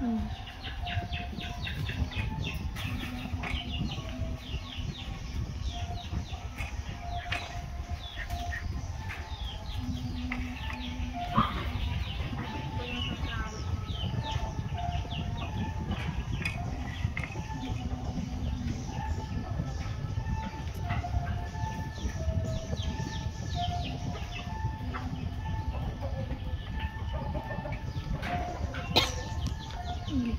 嗯。 มี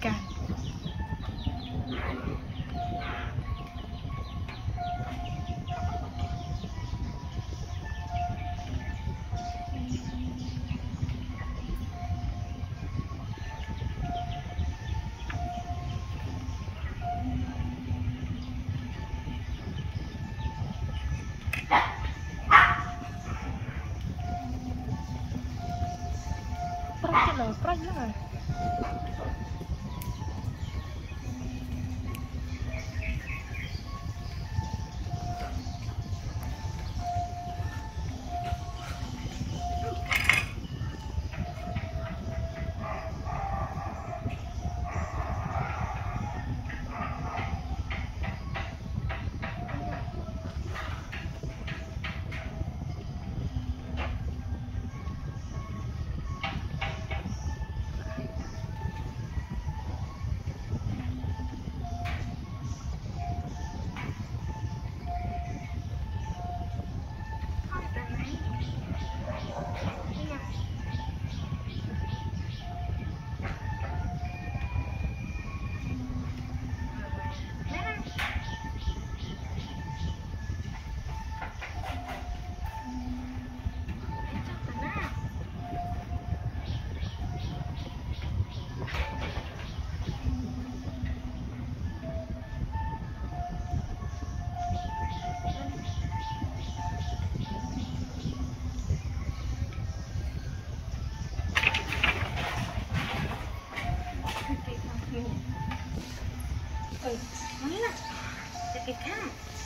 Okay. If it can.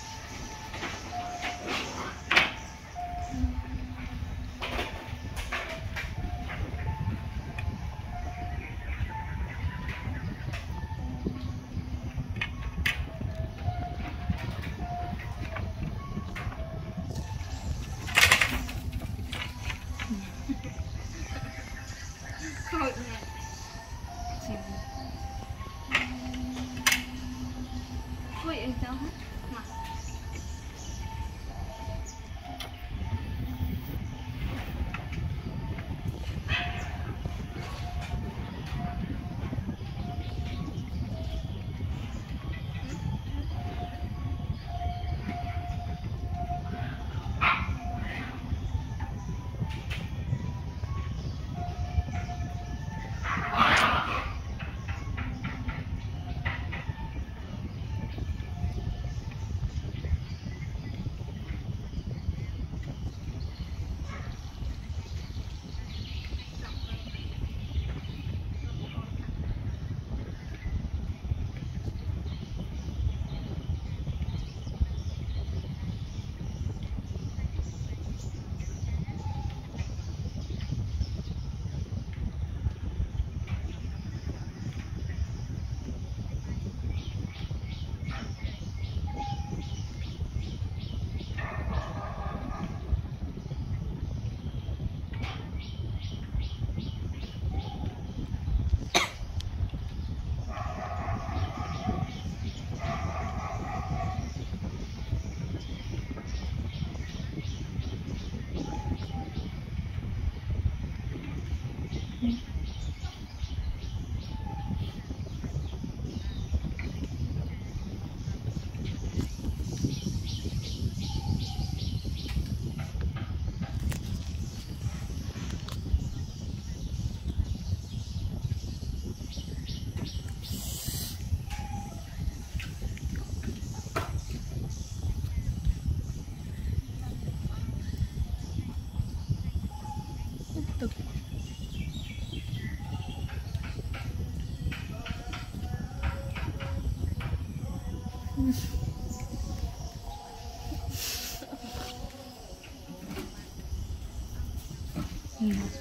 então. Yeah.